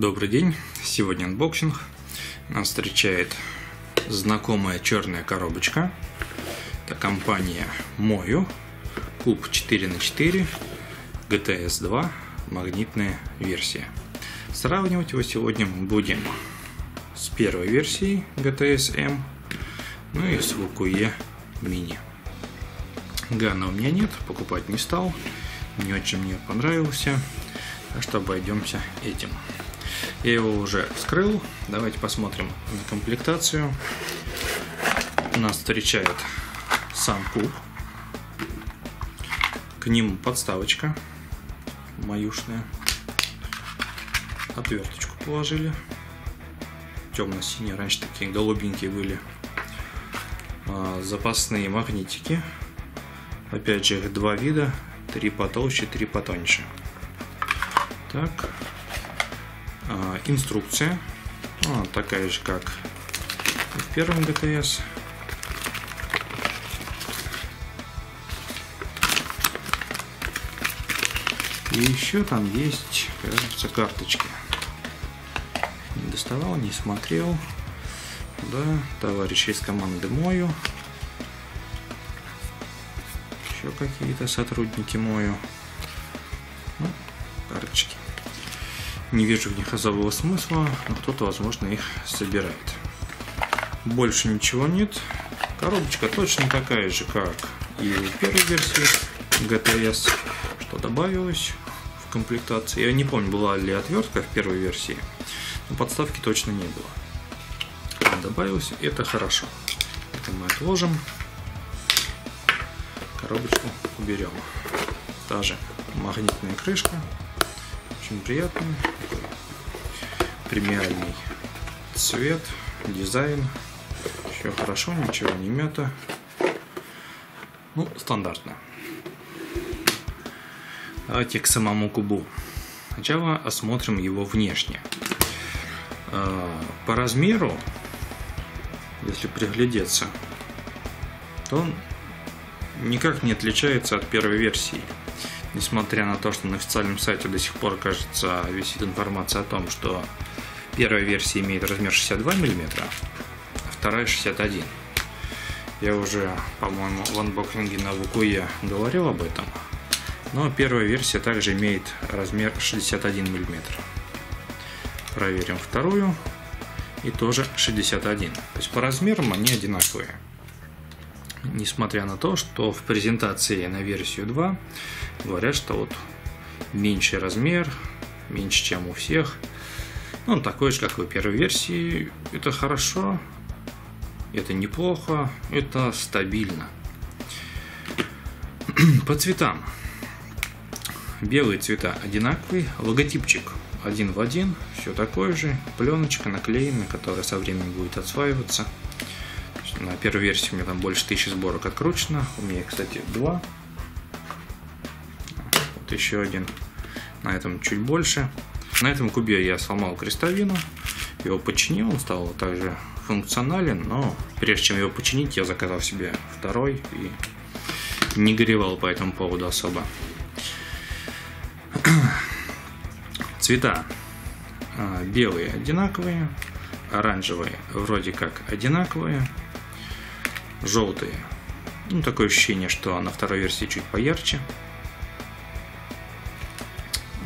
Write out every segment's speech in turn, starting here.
Добрый день, сегодня анбоксинг. Нас встречает знакомая черная коробочка. Это компания MoYu, куб 4 на 4 GTS 2, магнитная версия. Сравнивать его сегодня будем с первой версией GTS M, ну и с WuQue Mini. GAN а у меня нет, покупать не стал, не очень мне понравился, так что обойдемся этим. Я его уже вскрыл. Давайте посмотрим на комплектацию. Нас встречает сам куб. К нему подставочка маюшная. Отверточку положили. Темно-синие. Раньше такие голубенькие были. А, запасные магнитики. Опять же, их два вида. Три потолще, три потоньше. Так, инструкция, а, такая же, как в первом ГТС. И еще там есть, кажется, карточки. Не доставал, не смотрел. Да, товарищи из команды Мою. Еще какие-то сотрудники Мою. Не вижу в них особого смысла, но кто-то, возможно, их собирает. Больше ничего нет. Коробочка точно такая же, как и в первой версии GTS. Что добавилось в комплектации. Я не помню, была ли отвертка в первой версии, но подставки точно не было. Добавилось, это хорошо. Это мы отложим. Коробочку уберем. Та же магнитная крышка очень приятный. Премиальный цвет, дизайн. Все хорошо, ничего не мята. Ну, стандартно. Давайте к самому кубу. Сначала осмотрим его внешне. А, по размеру, если приглядеться, то он никак не отличается от первой версии несмотря на то, что на официальном сайте до сих пор, кажется, висит информация о том, что первая версия имеет размер 62 мм, а вторая 61 Я уже, по-моему, в анбоксинге на WuQue говорил об этом. Но первая версия также имеет размер 61 мм. Проверим вторую. И тоже 61. То есть по размерам они одинаковые несмотря на то, что в презентации на версию 2 говорят, что вот меньший размер, меньше, чем у всех. Ну, он такой же, как и у первой версии. Это хорошо, это неплохо, это стабильно. По цветам. Белые цвета одинаковые, логотипчик один в один, все такое же, пленочка наклеена, которая со временем будет отслаиваться. На первой версии у меня там больше тысячи сборок откручено. У меня, кстати, два. Вот еще один. На этом чуть больше. На этом кубе я сломал крестовину. Его починил, он стал также функционален, но прежде чем его починить, я заказал себе второй и не горевал по этому поводу особо. Цвета а, белые одинаковые, оранжевые вроде как одинаковые, желтые. Ну, такое ощущение, что на второй версии чуть поярче.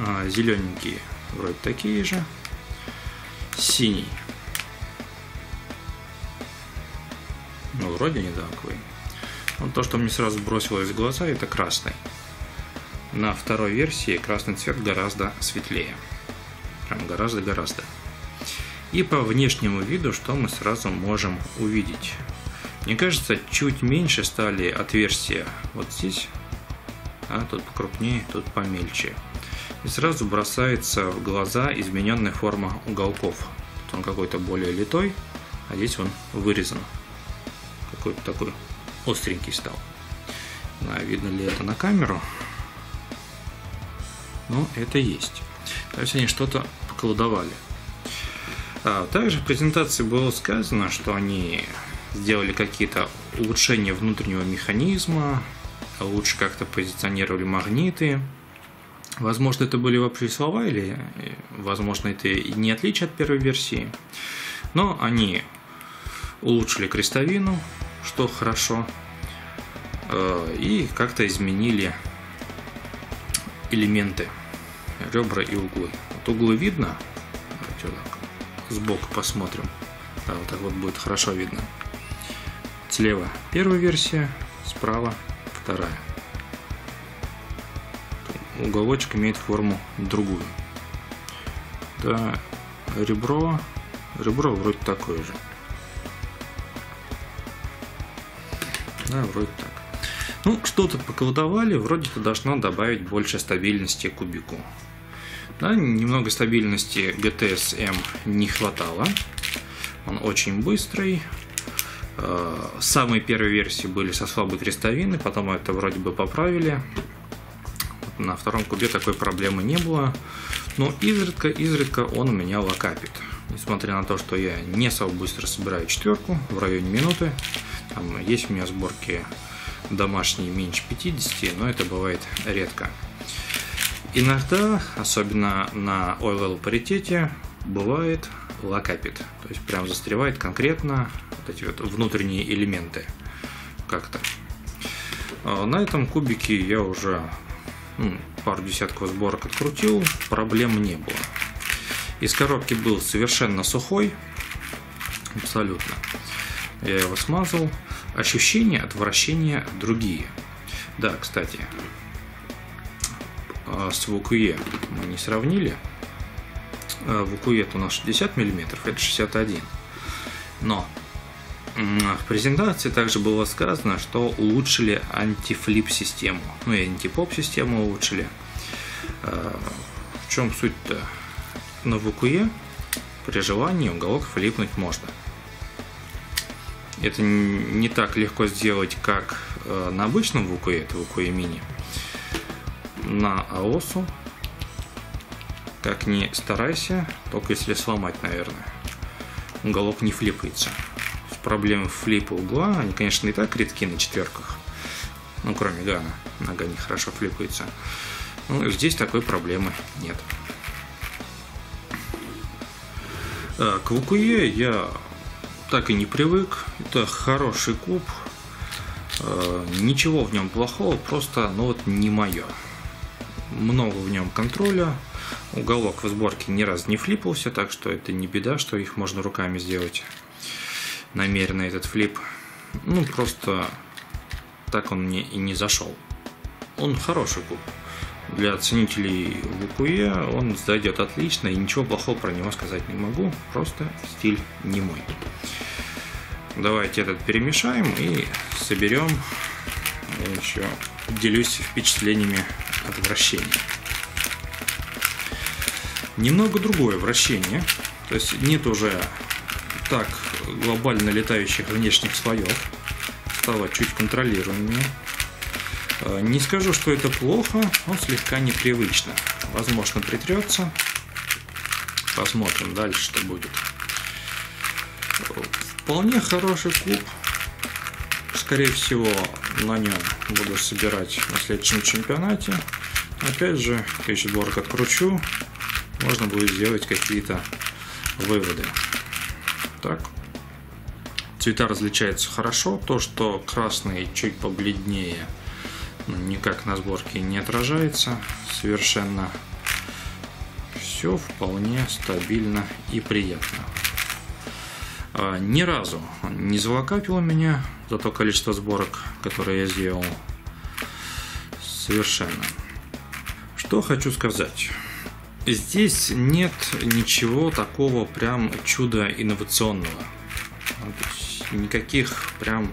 А, зелененькие вроде такие же. Синий. Ну, вроде одинаковый. Вот то, что мне сразу бросилось в глаза, это красный. На второй версии красный цвет гораздо светлее. Прям гораздо-гораздо. И по внешнему виду, что мы сразу можем увидеть. Мне кажется, чуть меньше стали отверстия вот здесь, а тут покрупнее, тут помельче. И сразу бросается в глаза измененная форма уголков. Тут он какой-то более литой, а здесь он вырезан. Какой-то такой остренький стал. Не видно ли это на камеру. Но это есть. То есть они что-то поколдовали. А также в презентации было сказано, что они сделали какие-то улучшения внутреннего механизма, лучше как-то позиционировали магниты, Возможно, это были вообще слова, или, возможно, это и не отличие от первой версии. Но они улучшили крестовину, что хорошо, э, и как-то изменили элементы, ребра и углы. Вот углы видно, сбоку посмотрим, да, вот так вот будет хорошо видно. Слева первая версия, справа вторая. Уголочек имеет форму другую. Да, ребро, ребро вроде такое же. Да, вроде так. Ну, что-то поколдовали, вроде это должно добавить больше стабильности кубику. Да, немного стабильности GTS-M не хватало. Он очень быстрый. Э, самые первые версии были со слабой крестовиной, потом это вроде бы поправили. На втором кубе такой проблемы не было. Но изредка, изредка он у меня локапит. Несмотря на то, что я не особо быстро собираю четверку, в районе минуты. Там есть у меня сборки домашние меньше 50, но это бывает редко. Иногда, особенно на oil паритете, бывает локапит. То есть прям застревает конкретно вот эти вот внутренние элементы как-то. А на этом кубике я уже ну, пару десятков сборок открутил, проблем не было. Из коробки был совершенно сухой, абсолютно. Я его смазал. Ощущения отвращения другие. Да, кстати, а, с ВКЕ мы не сравнили. А, ВКЕ у нас 60 мм, это 61. Но в презентации также было сказано, что улучшили антифлип систему. Ну и антипоп систему улучшили. А, в чем суть-то? На ВКЕ при желании уголок флипнуть можно. Это не так легко сделать, как э, на обычном ВКЕ, это ВКЕ мини. На АОСу, как не старайся, только если сломать, наверное, уголок не флипается. Проблемы флипа угла, они, конечно, и так редки на четверках, ну, кроме Гана, на Гане хорошо флипается. Ну, здесь такой проблемы нет. Э, к ВКЕ я так и не привык. Это хороший куб. Э, ничего в нем плохого, просто ну вот не мое. Много в нем контроля. Уголок в сборке ни разу не флипался, так что это не беда, что их можно руками сделать. Намеренно этот флип. Ну, просто так он мне и не зашел. Он хороший куб. Для ценителей ВКЕ он зайдет отлично, и ничего плохого про него сказать не могу. Просто стиль не мой. Давайте этот перемешаем и соберем. Я еще делюсь впечатлениями от вращения. Немного другое вращение. То есть нет уже так глобально летающих внешних слоев. Стало чуть контролируемее. Э, не скажу, что это плохо, но слегка непривычно. Возможно, притрется. Посмотрим дальше, что будет. Вполне хороший куб. Скорее всего, на нем буду собирать на следующем чемпионате. Опять же, кейсборд откручу. Можно будет сделать какие-то выводы. Так. Цвета различаются хорошо. То, что красный чуть побледнее, ну, никак на сборке не отражается совершенно. Все вполне стабильно и приятно. А, ни разу не залокапил меня за то количество сборок, которые я сделал. Совершенно. Что хочу сказать. Здесь нет ничего такого прям чуда инновационного. Никаких прям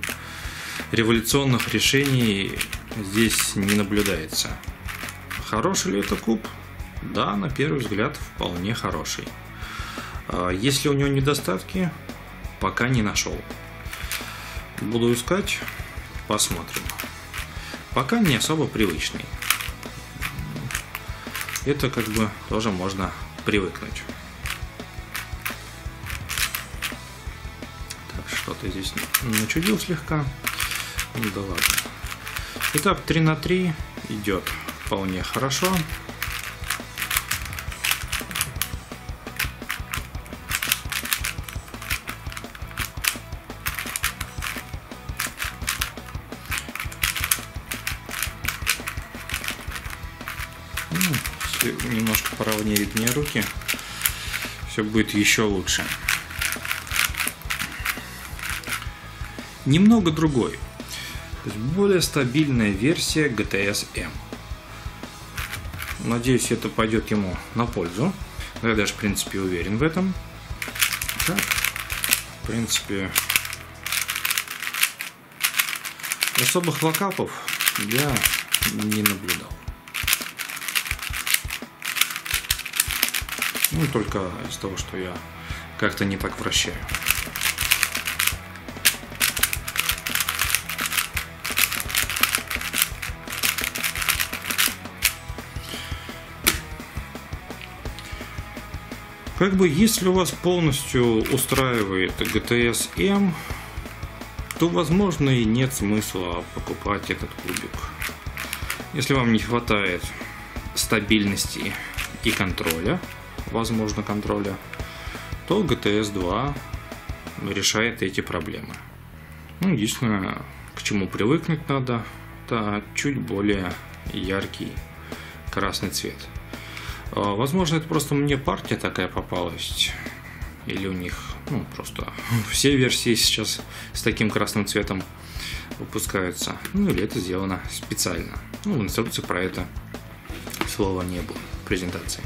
революционных решений здесь не наблюдается. Хороший ли это куб? Да, на первый взгляд вполне хороший. А если у него недостатки, пока не нашел. Буду искать, посмотрим. Пока не особо привычный. Это как бы тоже можно привыкнуть. Так, что-то здесь начудил слегка. Ну да ладно. Итак, 3 на 3 идет вполне хорошо. Поровнее виднее руки, все будет еще лучше. Немного другой. То есть более стабильная версия GTS M. Надеюсь, это пойдет ему на пользу. Я даже, в принципе, уверен в этом. Так, в принципе, особых локапов я не наблюдал. Ну, только из того, что я как-то не так вращаю. Как бы, если у вас полностью устраивает GTS M, то, возможно, и нет смысла покупать этот кубик. Если вам не хватает стабильности и контроля, возможно, контроля, то GTS 2 решает эти проблемы. Ну, единственное, к чему привыкнуть надо, это чуть более яркий красный цвет. А, возможно, это просто мне партия такая попалась. Или у них, ну, просто все версии сейчас с таким красным цветом выпускаются. Ну, или это сделано специально. Ну, в инструкции про это слова не было в презентации.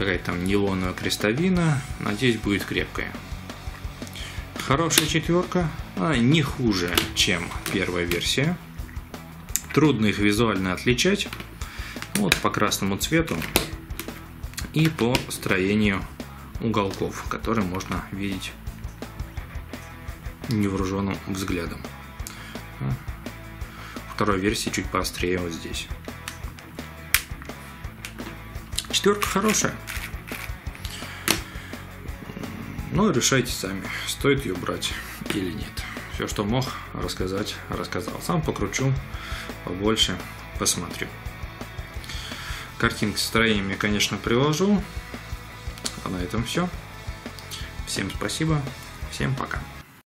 Какая-то там нейлоновая крестовина. Надеюсь, будет крепкая. Хорошая четверка. Она не хуже, чем первая версия. Трудно их визуально отличать. Вот по красному цвету и по строению уголков, которые можно видеть невооруженным взглядом. Второй версии чуть поострее вот здесь. Четверка хорошая. Но решайте сами, стоит ее брать или нет. Все, что мог рассказать, рассказал. Сам покручу побольше, посмотрю. Картинки с строениями, конечно, приложу. А на этом все. Всем спасибо. Всем пока.